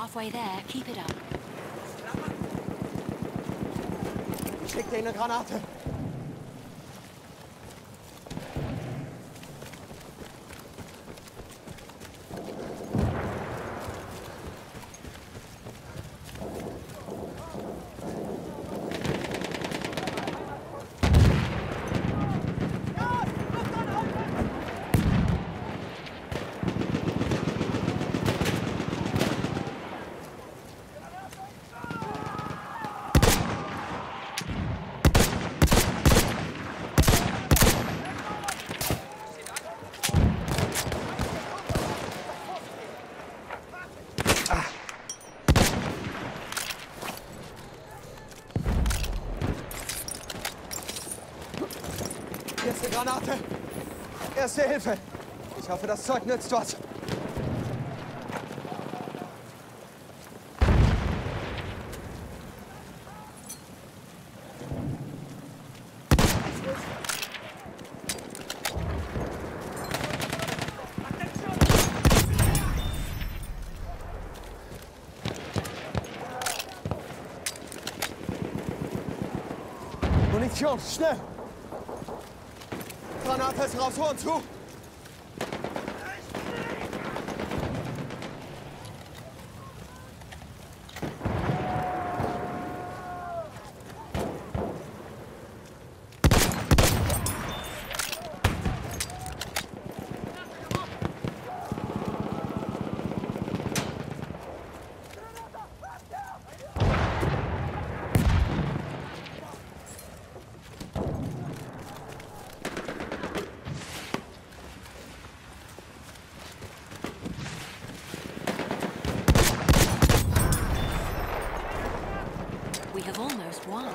halfway there. Keep it up. Ik denk, dan gaan. Granate. Erste Granate. Erste Hilfe. Ich hoffe, das Zeug nützt was. Munition, schnell! Granate ist raus, Horn zu! one.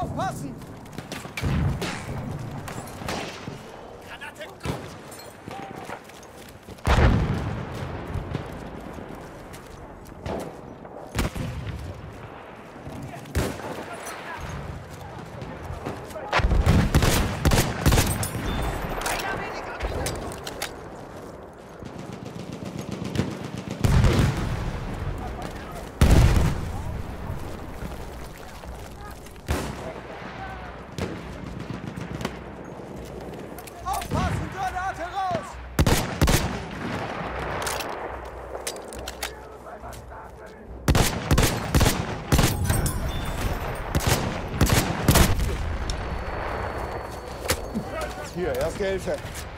Aufpassen, Hilfe.